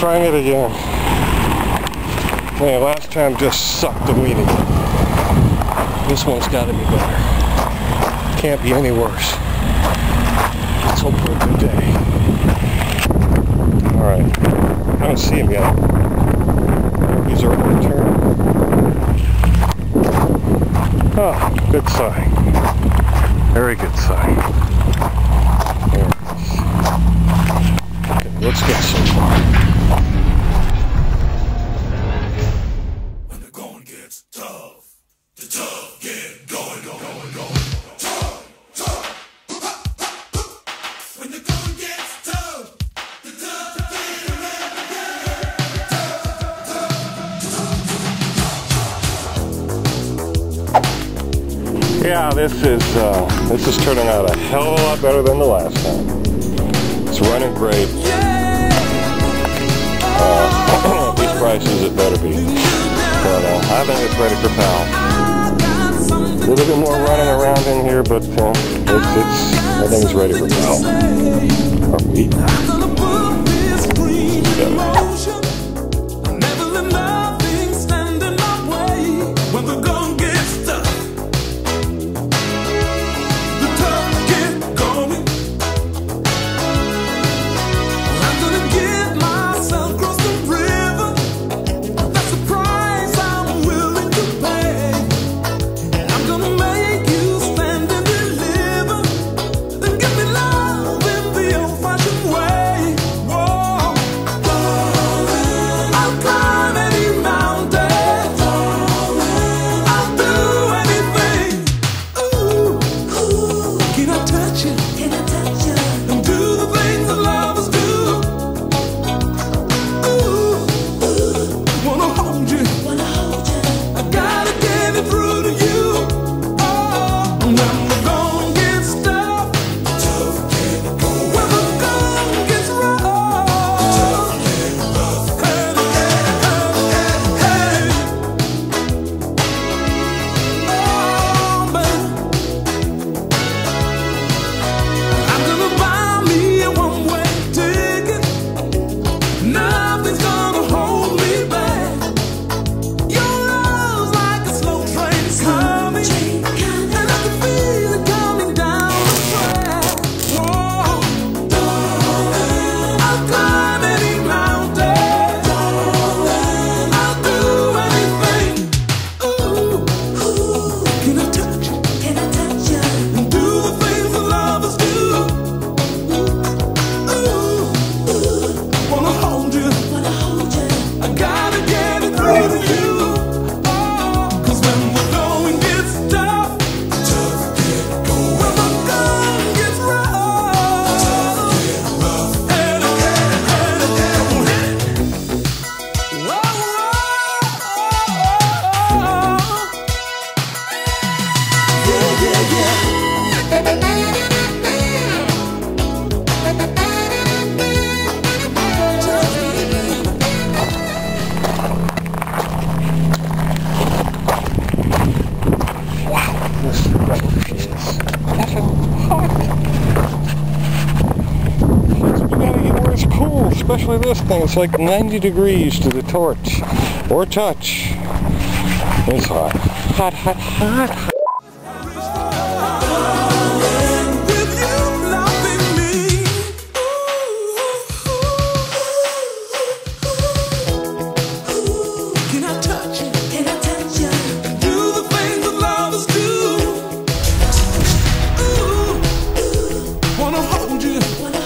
trying it again. Man, last time just sucked the weenie. This one's got to be better. Can't be any worse. Let's hope for a good day. Alright. I don't see him yet. He's are on turn. Oh, good sign. Very good sign. Let's get some. far. Yeah, this is uh, this is turning out a hell of a lot better than the last time. It's running great. Uh, these prices it better be. But uh, I think it's ready for Powell. A little bit more running around in here, but uh, it's, it's I think it's ready for Powell. Are we? especially this thing, it's like 90 degrees to the torch or touch. It's hot. Hot, hot, hot, wanna hold you.